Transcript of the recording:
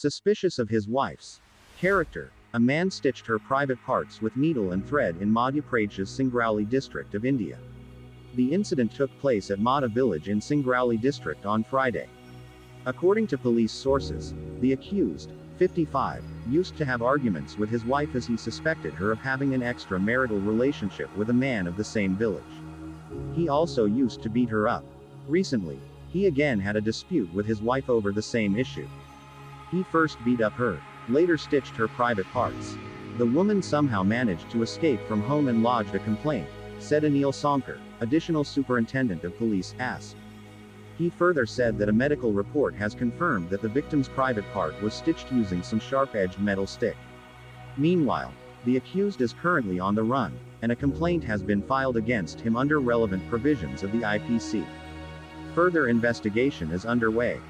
Suspicious of his wife's character, a man stitched her private parts with needle and thread in Madhya Pradesh's Singrauli district of India. The incident took place at Mata village in Singrauli district on Friday. According to police sources, the accused, 55, used to have arguments with his wife as he suspected her of having an extramarital relationship with a man of the same village. He also used to beat her up. Recently, he again had a dispute with his wife over the same issue. He first beat up her, later stitched her private parts. The woman somehow managed to escape from home and lodged a complaint, said Anil Sonkar, additional superintendent of police, asked. He further said that a medical report has confirmed that the victim's private part was stitched using some sharp-edged metal stick. Meanwhile, the accused is currently on the run, and a complaint has been filed against him under relevant provisions of the IPC. Further investigation is underway.